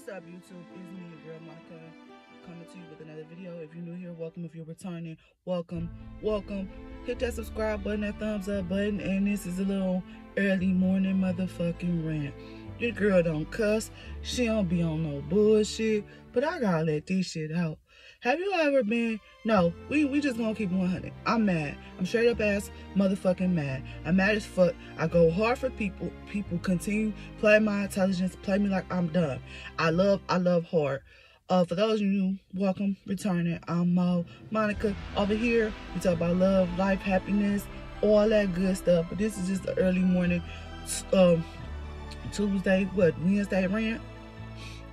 What's up, YouTube? It's me, your girl Monica, coming to you with another video. If you're new here, welcome. If you're returning, welcome, welcome. Hit that subscribe button, that thumbs up button, and this is a little early morning motherfucking rant. Your girl don't cuss, she don't be on no bullshit, but I gotta let this shit out. Have you ever been? No, we we just gonna keep 100. I'm mad. I'm straight up ass motherfucking mad. I'm mad as fuck. I go hard for people. People continue play my intelligence, play me like I'm done. I love I love hard. Uh, for those of you welcome, returning. I'm Mo, Monica. Over here, we talk about love, life, happiness, all that good stuff. But this is just the early morning, um, Tuesday, what Wednesday rant,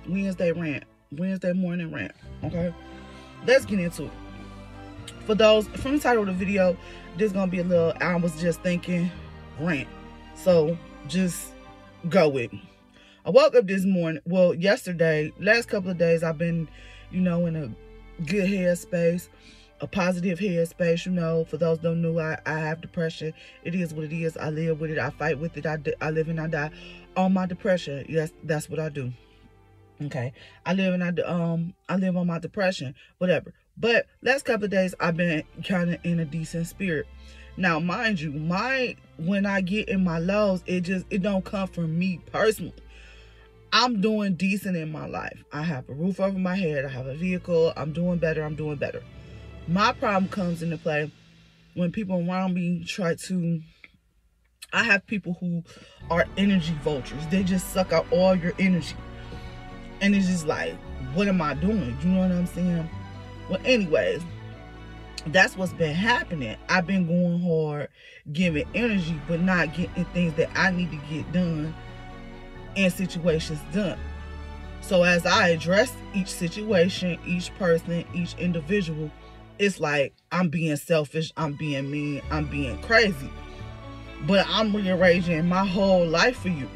Wednesday rant, Wednesday morning rant. Okay let's get into it. For those, from the title of the video, this gonna be a little, I was just thinking, rant. So just go with. I woke up this morning, well, yesterday, last couple of days, I've been, you know, in a good headspace, a positive headspace, you know. For those don't know, I, I have depression. It is what it is. I live with it. I fight with it. I, I live and I die on my depression. Yes, that's what I do. Okay. I live and I um I live on my depression, whatever. But last couple of days I've been kind of in a decent spirit. Now, mind you, my when I get in my lows, it just it don't come from me personally. I'm doing decent in my life. I have a roof over my head. I have a vehicle. I'm doing better. I'm doing better. My problem comes into play when people around me try to I have people who are energy vultures. They just suck out all your energy. And it's just like, what am I doing? You know what I'm saying? Well, anyways, that's what's been happening. I've been going hard, giving energy, but not getting things that I need to get done and situations done. So as I address each situation, each person, each individual, it's like I'm being selfish, I'm being mean, I'm being crazy. But I'm rearranging my whole life for you.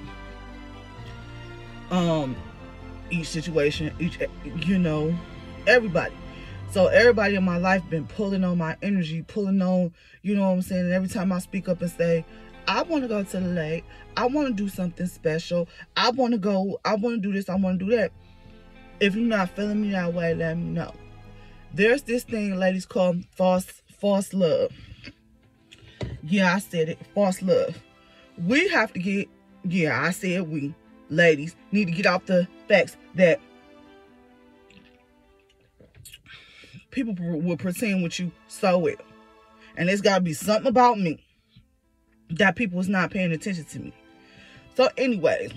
Um, each situation, each you know, everybody. So everybody in my life been pulling on my energy, pulling on, you know what I'm saying? And every time I speak up and say, I want to go to the lake, I want to do something special, I want to go, I want to do this, I want to do that. If you're not feeling me that way, let me know. There's this thing ladies call false false love. Yeah, I said it, false love. We have to get, yeah, I said we ladies need to get off the facts that people will pretend with you so well. And there's got to be something about me that people is not paying attention to me. So anyways,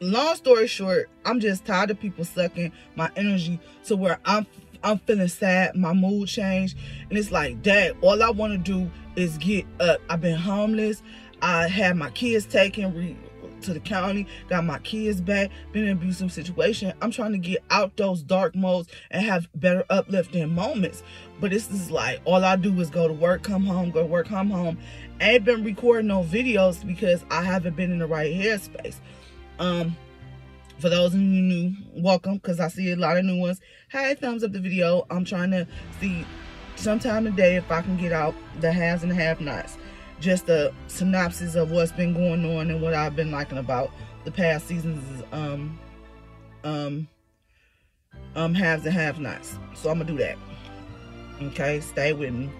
long story short, I'm just tired of people sucking my energy to where I'm I'm feeling sad, my mood changed, and it's like, dad, all I want to do is get up. I've been homeless. I had my kids taken, to the county, got my kids back, been in abusive situation. I'm trying to get out those dark modes and have better uplifting moments. But this is like, all I do is go to work, come home, go to work, come home. I ain't been recording no videos because I haven't been in the right headspace. Um, for those of you new, welcome, because I see a lot of new ones. Hey, thumbs up the video. I'm trying to see sometime today if I can get out the haves and the have-nots just a synopsis of what's been going on and what I've been liking about the past seasons um um um haves and have nots. So I'm gonna do that. Okay, stay with me.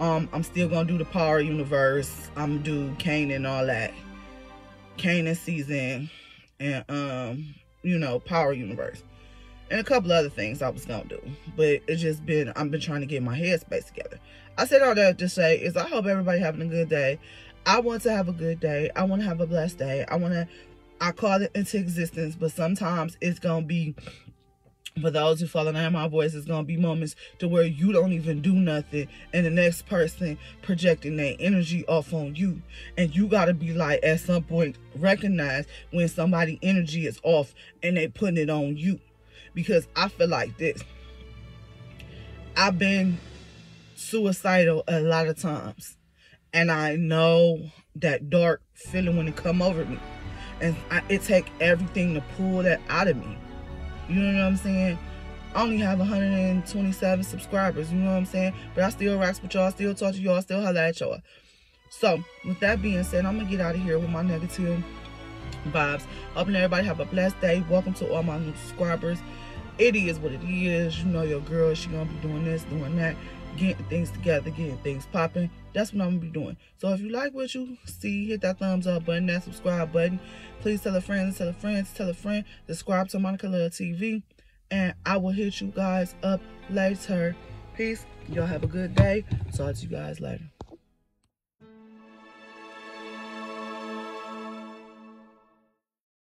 Um, I'm still gonna do the power universe. I'm gonna do Kane and all that. Kanan season and um, you know, power universe. And a couple other things I was gonna do. But it's just been I've been trying to get my headspace together. I said all that to say is I hope everybody having a good day. I want to have a good day. I want to have a blessed day. I want to, I call it into existence, but sometimes it's to be, for those who follow in my voice, is going to be moments to where you don't even do nothing and the next person projecting their energy off on you. And you got to be like, at some point, recognize when somebody energy is off and they putting it on you. Because I feel like this. I've been suicidal a lot of times. And I know that dark feeling when it come over me. And I, it take everything to pull that out of me. You know what I'm saying? I only have 127 subscribers, you know what I'm saying? But I still rocks with y'all, still talk to y'all, still holla at y'all. So, with that being said, I'm going to get out of here with my negative vibes. Hoping everybody have a blessed day. Welcome to all my new subscribers. It is what it is. You know your girl, she gonna be doing this, doing that, getting things together, getting things popping. That's what I'm gonna be doing. So if you like what you see, hit that thumbs up button, that subscribe button. Please tell a friend, tell a friend, tell a friend. Subscribe to Monica Love TV. And I will hit you guys up later. Peace. Y'all have a good day. Talk to you guys later.